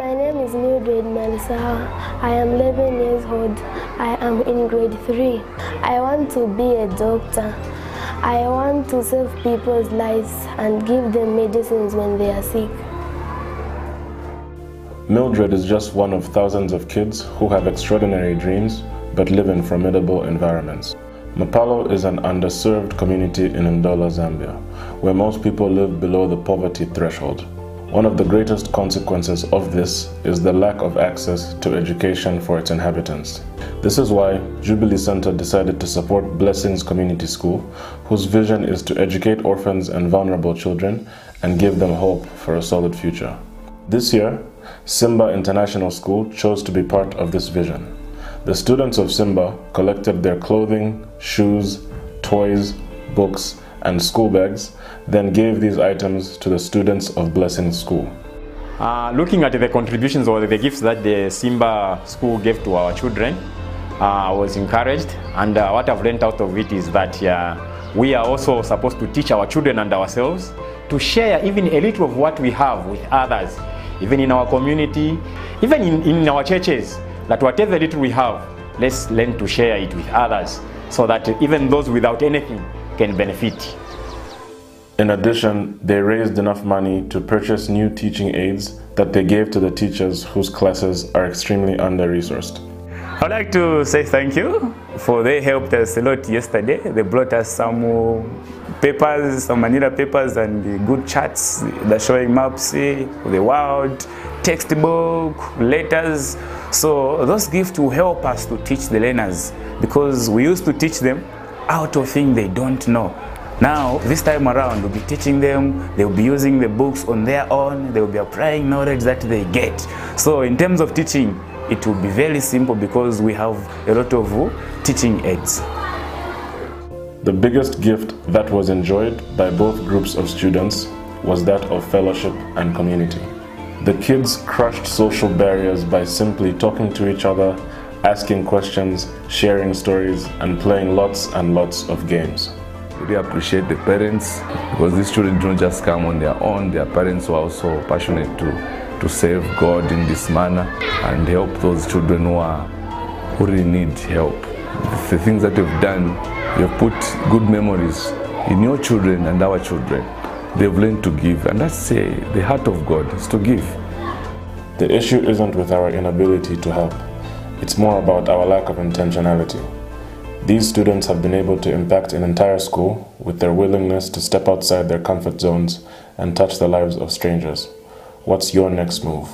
My name is Mildred Melisaha. I am 11 years old. I am in grade 3. I want to be a doctor. I want to save people's lives and give them medicines when they are sick. Mildred is just one of thousands of kids who have extraordinary dreams but live in formidable environments. Mapalo is an underserved community in Ndola, Zambia, where most people live below the poverty threshold. One of the greatest consequences of this is the lack of access to education for its inhabitants. This is why Jubilee Center decided to support Blessings Community School, whose vision is to educate orphans and vulnerable children and give them hope for a solid future. This year, Simba International School chose to be part of this vision. The students of Simba collected their clothing, shoes, toys, books, and school bags, then gave these items to the students of Blessing School. Uh, looking at the contributions or the gifts that the Simba school gave to our children, uh, I was encouraged, and uh, what I've learned out of it is that we are also supposed to teach our children and ourselves to share even a little of what we have with others, even in our community, even in, in our churches, that whatever little we have, let's learn to share it with others so that even those without anything can benefit. In addition, they raised enough money to purchase new teaching aids that they gave to the teachers whose classes are extremely under-resourced. I'd like to say thank you for they helped us a lot yesterday. They brought us some papers, some Manila papers and good charts, the showing maps, the world, textbook, letters. So those gifts will help us to teach the learners because we used to teach them out of things they don't know. Now, this time around, we'll be teaching them, they'll be using the books on their own, they'll be applying knowledge that they get. So in terms of teaching, it will be very simple because we have a lot of uh, teaching aids. The biggest gift that was enjoyed by both groups of students was that of fellowship and community. The kids crushed social barriers by simply talking to each other, asking questions, sharing stories, and playing lots and lots of games. We appreciate the parents because these children don't just come on their own, their parents were also passionate to, to serve God in this manner and help those children who, are, who really need help. The things that you've done, you've put good memories in your children and our children. They've learned to give, and that's uh, the heart of God, is to give. The issue isn't with our inability to help. It's more about our lack of intentionality. These students have been able to impact an entire school with their willingness to step outside their comfort zones and touch the lives of strangers. What's your next move?